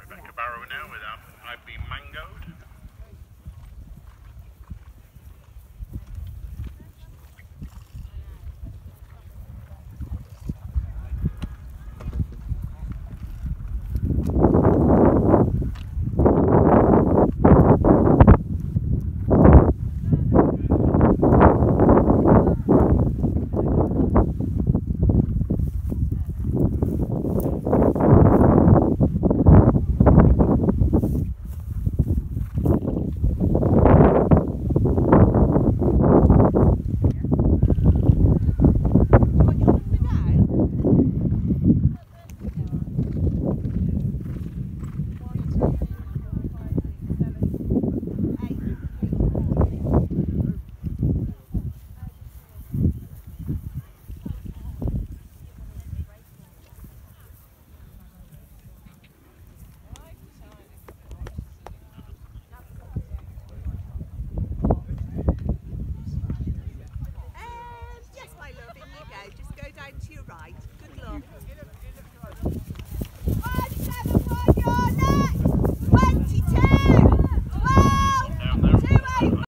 Rebecca Barrow now with um, I've been mangoed. Down to your right. Good luck.